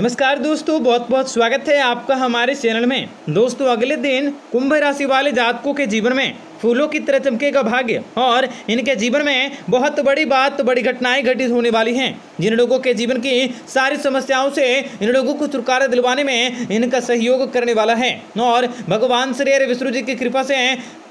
नमस्कार दोस्तों बहुत बहुत स्वागत है आपका हमारे चैनल में। दोस्तों, अगले दिन कुंभ राशि वाले जातकों के जीवन में फूलों की तरह चमकेगा भाग्य। और इनके जीवन में बहुत बड़ी बात, बड़ी घटनाएँ घटित होने वाली हैं। जिन लोगों के जीवन की सारी समस्याओं से इन लोगों को छुटकारा दिलवाने में इनका सहयोग करने वाला है। और भगवान श्री विष्णु जी की कृपा से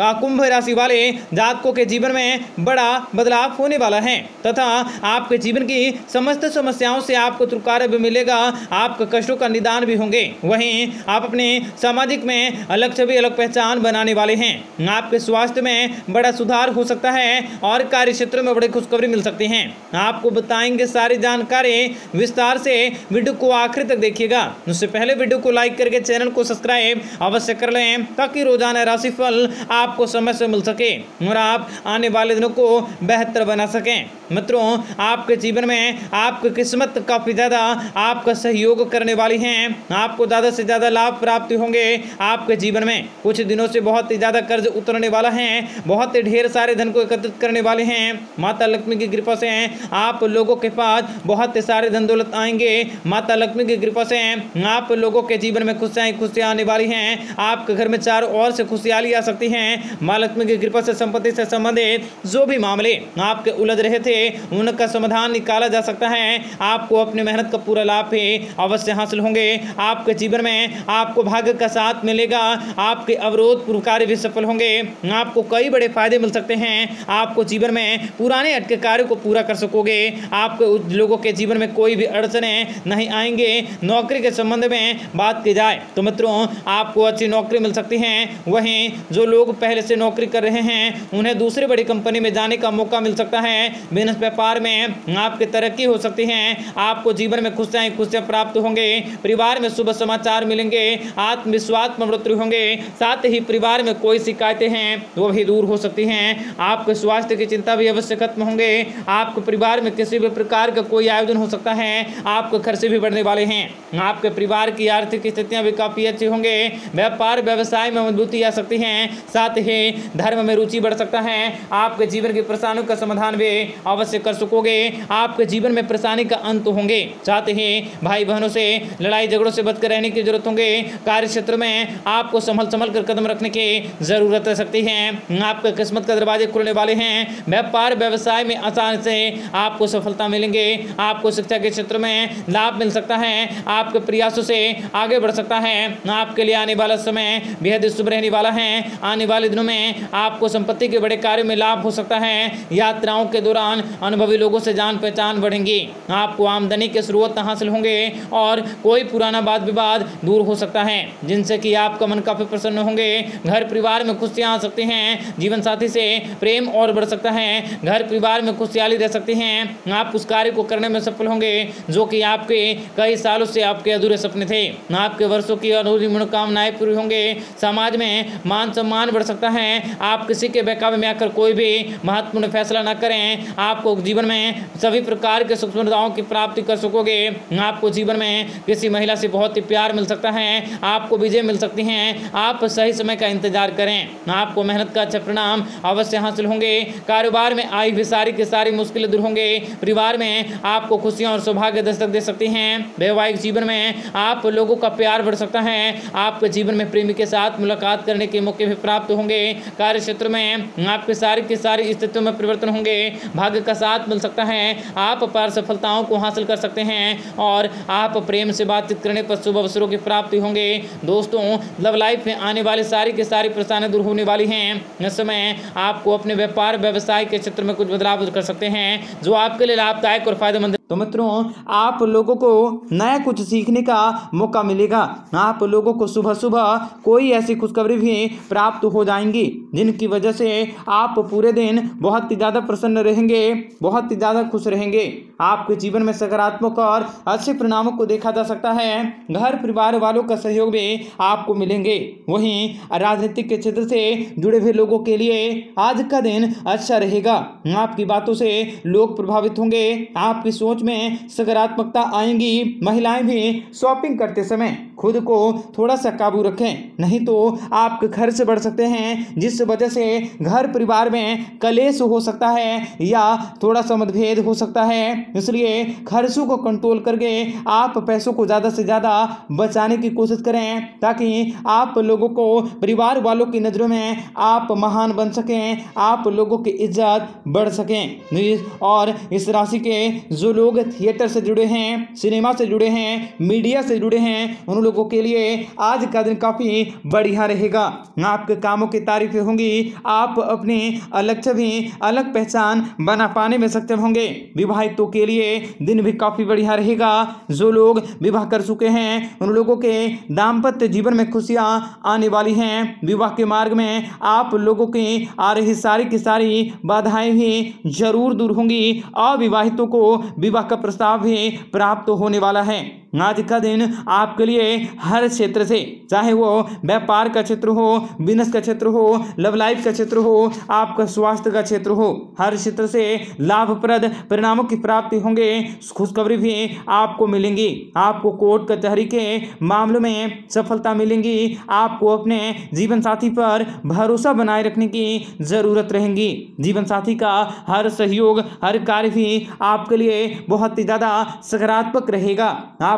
कुंभ राशि वाले जातकों के जीवन में बड़ा बदलाव होने वाला है। तथा आपके जीवन की समस्त समस्याओं से आपको छुटकारा भी मिलेगा, आपके कष्टों का निदान भी होंगे। वहीं आप अपने सामाजिक में अलग छवि अलग पहचान बनाने वाले हैं। आपके स्वास्थ्य में बड़ा सुधार हो सकता है और कार्य क्षेत्र में बड़ी खुशखबरी मिल सकती है। आपको बताएँगे सारी जानकारी विस्तार से। वीडियो को आखिर तक देखिएगा। उससे पहले वीडियो को लाइक करके चैनल को सब्सक्राइब अवश्य कर लें, ताकि रोज़ाना राशिफल आपको समय से मिल सके और आप आने वाले दिनों को बेहतर बना सकें। मित्रों, आपके जीवन में आपकी किस्मत काफ़ी ज़्यादा आपका सहयोग करने वाली है। आपको ज़्यादा से ज़्यादा लाभ प्राप्त होंगे आपके जीवन में। कुछ दिनों से बहुत ही ज़्यादा कर्ज उतरने वाला है, बहुत ढेर सारे धन को एकत्रित करने वाले हैं। माता लक्ष्मी की कृपा से आप लोगों के पास बहुत सारे धन दौलत आएँगे। माता लक्ष्मी की कृपा से आप लोगों के जीवन में खुशियाँ खुशियाँ आने वाली हैं। आपके घर में चारों ओर से खुशहाली आ सकती हैं। माँ लक्ष्मी की कृपा से, संपत्ति से संबंधित जो भी मामले आपके उलझ रहे थे, उनका समाधान निकाला जा सकता है। आपको अपनी मेहनत का पूरा लाभ भी अवश्य हासिल होंगे। आपके जीवन में आपको भाग्य का साथ मिलेगा। आपके अवरोध पूर्व कार्य भी सफल होंगे। आपको कई बड़े फ़ायदे मिल सकते हैं। आपको जीवन में पुराने अटके कार्य को पूरा कर सकोगे। आपके लोगों के जीवन में कोई भी अड़चने नहीं आएँगे। नौकरी के संबंध में बात की जाए तो मित्रों, आपको अच्छी नौकरी मिल सकती है। वहीं जो लोग पहले से नौकरी कर रहे हैं, उन्हें दूसरी बड़ी कंपनी में जाने का मौका मिल सकता है। बिज़नेस व्यापार में आपकी तरक्की हो सकती है। आपको जीवन में खुशियाँ खुशियाँ प्राप्त होंगे। परिवार में शुभ समाचार मिलेंगे। आत्मविश्वास बढ़ोतरी होंगे। साथ ही परिवार में कोई शिकायतें हैं वो भी दूर हो सकती हैं। आपके स्वास्थ्य की चिंता भी अवश्य खत्म होंगे। आपके परिवार में किसी भी प्रकार का कोई आयोजन हो सकता है। आपके खर्चे भी बढ़ने वाले हैं। आपके परिवार की आर्थिक स्थितियाँ भी काफ़ी अच्छी होंगे। व्यापार, व्यवसाय में मजबूती आ सकती है। साथ ही धर्म में रुचि बढ़ सकता है। आपके जीवन की परेशानियों का समाधान भी अवश्य कर सकोगे। आपके जीवन में परेशानी का अंत होंगे। साथ ही भाई बहनों से लड़ाई झगड़ों से बचकर रहने की ज़रूरत होंगे। कार्य क्षेत्र में आपको संभल संभल कर कदम रखने की ज़रूरत रह सकती है। आपके किस्मत का दरवाजे खुलने वाले हैं। व्यापार, व्यवसाय में आसानी से आपको सफलता मिलेंगे, आपको शिक्षा के क्षेत्र में लाभ मिल सकता है, आपके प्रयासों से आगे बढ़ सकता है, आपके लिए आने वाला समय बेहद शुभ रहने वाला है। आने वाले दिनों में आपको संपत्ति के बड़े कार्य में लाभ हो सकता है, यात्राओं के दौरान अनुभवी लोगों से जान पहचान बढ़ेंगी, आपको आमदनी के स्रोत हासिल होंगे और कोई पुराना वाद विवाद दूर हो सकता है, जिनसे कि आपका मन काफ़ी प्रसन्न होंगे, घर परिवार में खुशियाँ आ सकती हैं, जीवन साथी से प्रेम और बढ़ सकता है, घर परिवार में खुशहाली रह सकती हैं, आप उस कार्य को करने में सफल होंगे, जो कि आपके कई सालों से आपके अधूरे सपने थे। आपके वर्षों की अधूरी मनोकामनाएँ पूरी होंगे, समाज में मान सम्मान बढ़ सकता है, आप किसी के बहकावे में आकर कोई भी महत्वपूर्ण फैसला न करें, आपको जीवन में सभी प्रकार के सुख सुविधाओं की प्राप्ति कर सकोगे, आपको जीवन में किसी महिला से बहुत ही प्यार मिल सकता है, आपको विजय मिल सकती हैं, आप सही समय का इंतज़ार करें, आपको मेहनत का अच्छा परिणाम अवश्य हासिल होंगे। कारोबार में आई भी सारी की सारी मुश्किलें दूर होंगे। परिवार में आपको खुशियाँ और सौभाग्य दस्तक दे सकती हैं। वैवाहिक जीवन में आप लोगों का प्यार बढ़ सकता है। आपके जीवन में प्रेमी के साथ मुलाकात करने के मौके भी प्राप्त होंगे। कार्य क्षेत्र में आपके सारी की सारी स्थितियों में परिवर्तन होंगे। भाग्य का साथ मिल सकता है। आप अपार सफलताओं को हासिल कर सकते हैं और आप प्रेम से बातचीत करने पर शुभ अवसरों की प्राप्ति होंगे। दोस्तों, लव लाइफ में आने वाली सारी की सारी परेशानियाँ दूर होने वाली हैं। इस समय आपको अपने व्यापार, व्यवसाय के क्षेत्र में कुछ बदलाव कर सकते हैं, जो आपके लिए लाभदायक और फ़ायदेमंद तो मित्रों, आप लोगों को नया कुछ सीखने का मौका मिलेगा। आप लोगों को सुबह सुबह कोई ऐसी खुशखबरी भी प्राप्त हो जाएँगी, जिनकी वजह से आप पूरे दिन बहुत ही ज़्यादा प्रसन्न रहेंगे, बहुत ही ज़्यादा खुश रहेंगे। आपके जीवन में सकारात्मक और अच्छे परिणामों को देखा जा सकता है। घर परिवार वालों का सहयोग भी आपको मिलेंगे। वहीं राजनीतिक के क्षेत्र से जुड़े हुए लोगों के लिए आज का दिन अच्छा रहेगा। आपकी बातों से लोग प्रभावित होंगे, आपकी सोच में सकारात्मकता आएँगी। महिलाएँ भी शॉपिंग करते समय खुद को थोड़ा सा काबू रखें। नहीं तो आपके खर्च बढ़ सकते हैं, जिस वजह से घर परिवार में कलेश हो सकता है या थोड़ा सा मतभेद हो सकता है। इसलिए खर्चों को कंट्रोल करके आप पैसों को ज़्यादा से ज़्यादा बचाने की कोशिश करें, ताकि आप लोगों को परिवार वालों की नज़रों में आप महान बन सकें, आप लोगों की इज़्ज़त बढ़ सकें। और इस राशि के जो लोग थिएटर से जुड़े हैं, सिनेमा से जुड़े हैं, मीडिया से जुड़े हैं, उन लोगों के लिए आज का दिन काफ़ी बढ़िया रहेगा। आपके कामों की तारीफें होंगी, आप अपनी अलग छवि, अलग पहचान बना पाने में सक्षम होंगे। विवाहितों के लिए दिन भी काफ़ी बढ़िया रहेगा। जो लोग विवाह कर चुके हैं, उन लोगों के दाम्पत्य जीवन में खुशियाँ आने वाली हैं। विवाह के मार्ग में आप लोगों की आ रही सारी की सारी बाधाएँ भी ज़रूर दूर होंगी। अविवाहितों को विवाह का प्रस्ताव भी प्राप्त होने वाला है। आज का दिन आपके लिए हर क्षेत्र से, चाहे वो व्यापार का क्षेत्र हो बिज़नेस का क्षेत्र हो लव लाइफ का क्षेत्र हो, आपका स्वास्थ्य का क्षेत्र हो, हर क्षेत्र से लाभप्रद परिणामों की प्राप्ति होंगे, खुशखबरी भी आपको मिलेंगी। आपको कोर्ट, कचहरी के मामलों में सफलता मिलेंगी। आपको अपने जीवन साथी पर भरोसा बनाए रखने की ज़रूरत रहेगी। जीवन साथी का हर सहयोग, हर कार्य भी आपके लिए बहुत ही ज़्यादा सकारात्मक रहेगा।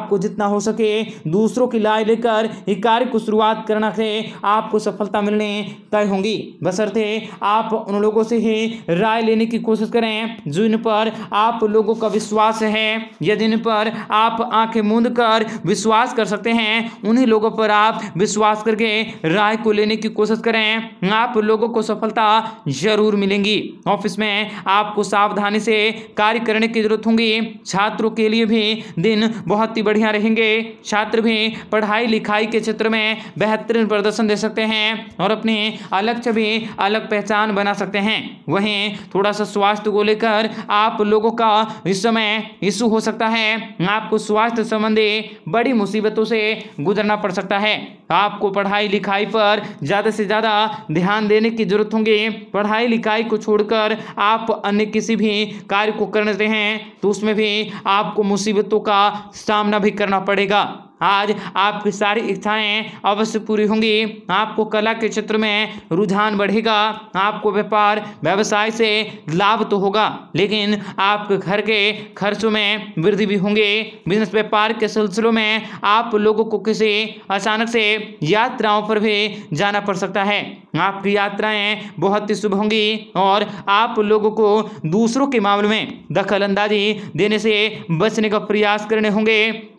आपको जितना हो सके दूसरों की राय लेकर इस कार्य को शुरुआत करना से आपको सफलता मिलने तय होंगी। बसरते आप उन लोगों से ही राय लेने की कोशिश करें जिन पर आप लोगों का विश्वास है या जिन पर आप आँखें मूंद कर विश्वास कर सकते हैं। उन्हीं लोगों पर आप विश्वास करके राय को लेने की कोशिश करें। आप लोगों को सफलता ज़रूर मिलेंगी। ऑफ़िस में आपको सावधानी से कार्य करने की ज़रूरत होगी। छात्रों के लिए भी दिन बहुत ही बढ़िया रहेंगे। छात्र भी पढ़ाई लिखाई के क्षेत्र में बेहतरीन प्रदर्शन दे सकते हैं और अपनी अलग भी अलग पहचान बना सकते हैं। वहीं थोड़ा सा स्वास्थ्य को लेकर आप लोगों का इस समय इशू हो सकता है। आपको स्वास्थ्य संबंधी बड़ी मुसीबतों से गुजरना पड़ सकता है। आपको पढ़ाई लिखाई पर ज़्यादा से ज़्यादा ध्यान देने की ज़रूरत होगी। पढ़ाई लिखाई को छोड़कर आप अन्य किसी भी कार्य को करते हैं तो उसमें भी आपको मुसीबतों का सामना भी करना पड़ेगा। आज आपकी सारी इच्छाएँ अवश्य पूरी होंगी। आपको कला के क्षेत्र में रुझान बढ़ेगा। आपको व्यापार, व्यवसाय से लाभ तो होगा, लेकिन आपके घर के खर्चों में वृद्धि भी होंगे। बिज़नेस व्यापार के सिलसिलों में आप लोगों को किसी अचानक से यात्राओं पर भी जाना पड़ सकता है। आपकी यात्राएँ बहुत ही शुभ होंगी और आप लोगों को दूसरों के मामले में दखल अंदाजी देने से बचने का प्रयास करने होंगे।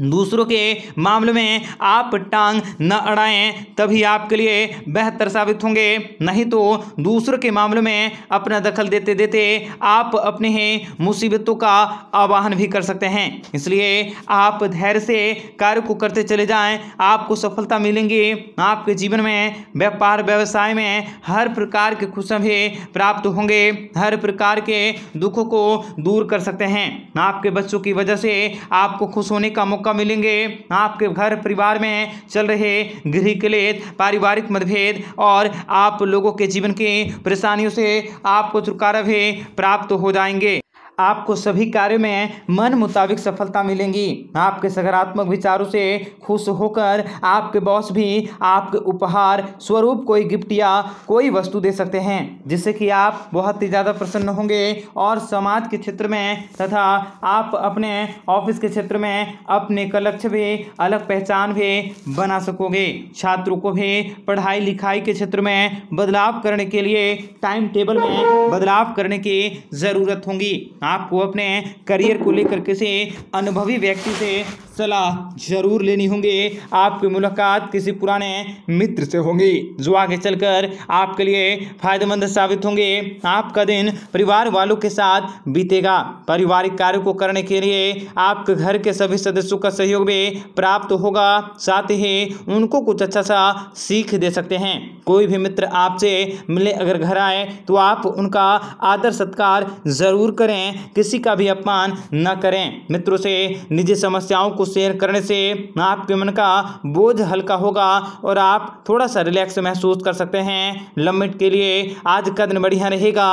दूसरों के मामले में आप टांग न अड़ाएँ, तभी आपके लिए बेहतर साबित होंगे। नहीं तो दूसरों के मामले में अपना दखल देते देते आप अपने ही मुसीबतों का आवाहन भी कर सकते हैं। इसलिए आप धैर्य से कार्य को करते चले जाएँ, आपको सफलता मिलेंगी। आपके जीवन में, व्यापार, व्यवसाय में हर प्रकार के खुशियाँ भी प्राप्त होंगे। हर प्रकार के दुखों को दूर कर सकते हैं। आपके बच्चों की वजह से आपको खुश होने का मौका मिलेंगे। आपके घर परिवार में चल रहे गृह क्लेत पारिवारिक मतभेद और आप लोगों के जीवन की परेशानियों से आपको छुटकारा भी प्राप्त हो जाएँगे। आपको सभी कार्यों में मन मुताबिक सफलता मिलेंगी। आपके सकारात्मक विचारों से खुश होकर आपके बॉस भी आपके उपहार स्वरूप कोई गिफ्ट या कोई वस्तु दे सकते हैं, जिससे कि आप बहुत ही ज़्यादा प्रसन्न होंगे और समाज के क्षेत्र में तथा आप अपने ऑफ़िस के क्षेत्र में अपने का लक्ष्य भी, अलग पहचान भी बना सकोगे। छात्रों को भी पढ़ाई लिखाई के क्षेत्र में बदलाव करने के लिए टाइम टेबल में बदलाव करने की ज़रूरत होगी। आपको अपने करियर को लेकर किसी अनुभवी व्यक्ति से सलाह ज़रूर लेनी होगी। आपकी मुलाकात किसी पुराने मित्र से होंगी, जो आगे चलकर आपके लिए फ़ायदेमंद साबित होंगे। आपका दिन परिवार वालों के साथ बीतेगा। पारिवारिक कार्य को करने के लिए आपके घर के सभी सदस्यों का सहयोग भी प्राप्त होगा। साथ ही उनको कुछ अच्छा सा सीख दे सकते हैं। कोई भी मित्र आपसे मिले, अगर घर आए तो आप उनका आदर सत्कार ज़रूर करें, किसी का भी अपमान न करें। मित्रों से, निजी समस्याओं को शेयर करने से आपके मन का बोझ हल्का होगा और आप थोड़ा सा रिलैक्स महसूस कर सकते हैं। लंबिट के लिए आज का दिन बढ़िया रहेगा।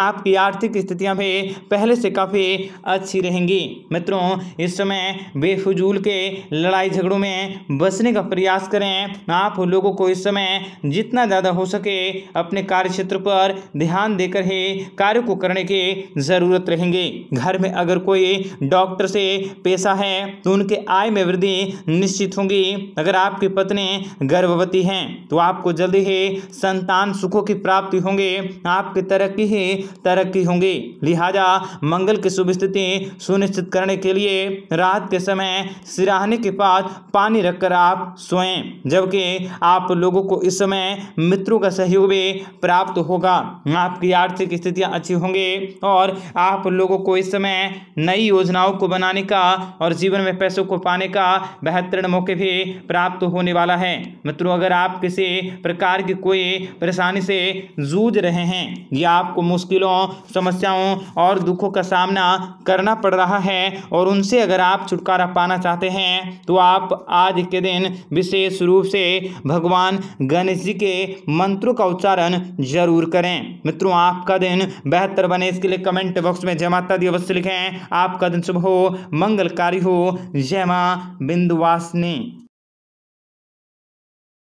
आपकी आर्थिक स्थितियाँ भी पहले से काफ़ी अच्छी रहेंगी। मित्रों, इस समय बेफजूल के लड़ाई झगड़ों में बचने का प्रयास करें। आप लोगों को इस समय जितना ज़्यादा हो सके अपने कार्य क्षेत्र पर ध्यान देकर ही कार्य को करने की ज़रूरत रहेंगे। घर में अगर कोई डॉक्टर से पैसा है तो उनके आय में वृद्धि निश्चित होंगी। अगर आपकी पत्नी गर्भवती हैं तो आपको जल्दी ही संतान सुखों की प्राप्ति होंगे। आपकी तरक्की ही तरक्की होंगी। लिहाजा मंगल की शुभ स्थिति सुनिश्चित करने के लिए रात के समय सिराहने के पास पानी रखकर आप सोएँ, जबकि आप लोगों को इस समय मित्रों का सहयोग भी प्राप्त होगा। आपकी आर्थिक स्थितियाँ अच्छी होंगे और आप लोगों को इस समय नई योजनाओं को बनाने का और जीवन में पैसों को पाने का बेहतरीन मौके भी प्राप्त होने वाला है। मित्रों, अगर आप किसी प्रकार की कोई परेशानी से जूझ रहे हैं या आपको मुश्किलों, समस्याओं और दुखों का सामना करना पड़ रहा है और उनसे अगर आप छुटकारा पाना चाहते हैं तो आप आज के दिन विशेष रूप से भगवान गणेश जी के मंत्रों का उच्चारण ज़रूर करें। मित्रों, आपका दिन बेहतर बने, इसके लिए कमेंट बॉक्स में जय माता दी अवश्य लिखें। आपका दिन शुभ हो, मंगलकारी हो। जय माँ बिंदुवासनी।